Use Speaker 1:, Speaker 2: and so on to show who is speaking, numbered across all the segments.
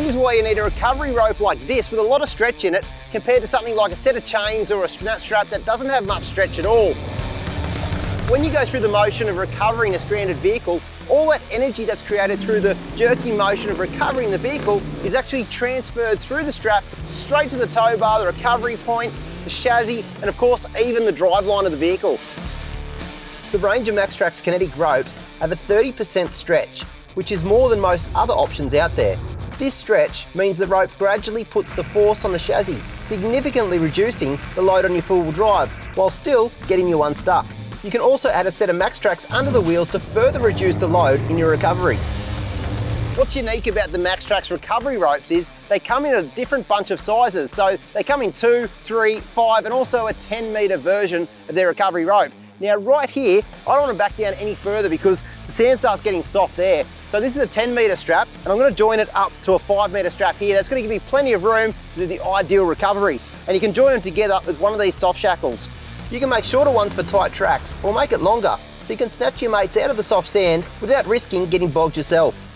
Speaker 1: Here's why you need a recovery rope like this with a lot of stretch in it compared to something like a set of chains or a snatch strap that doesn't have much stretch at all. When you go through the motion of recovering a stranded vehicle, all that energy that's created through the jerky motion of recovering the vehicle is actually transferred through the strap straight to the tow bar, the recovery points, the chassis, and of course, even the driveline of the vehicle. The Ranger MaxTrax kinetic ropes have a 30% stretch, which is more than most other options out there. This stretch means the rope gradually puts the force on the chassis, significantly reducing the load on your four-wheel drive, while still getting you unstuck. You can also add a set of MaxTrax under the wheels to further reduce the load in your recovery. What's unique about the MaxTrax recovery ropes is they come in a different bunch of sizes. So they come in two, three, five, and also a 10 meter version of their recovery rope. Now right here, I don't want to back down any further because the sand starts getting soft there. So this is a 10 meter strap and I'm going to join it up to a five meter strap here. That's going to give me plenty of room to do the ideal recovery. And you can join them together with one of these soft shackles. You can make shorter ones for tight tracks or make it longer so you can snatch your mates out of the soft sand without risking getting bogged yourself.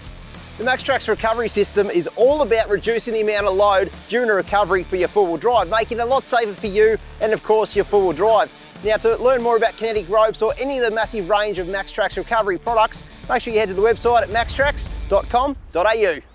Speaker 1: The MaxTrax recovery system is all about reducing the amount of load during a recovery for your four-wheel drive, making it a lot safer for you and of course your four-wheel drive. Now to learn more about kinetic ropes or any of the massive range of MaxTrax recovery products, make sure you head to the website at maxtrax.com.au.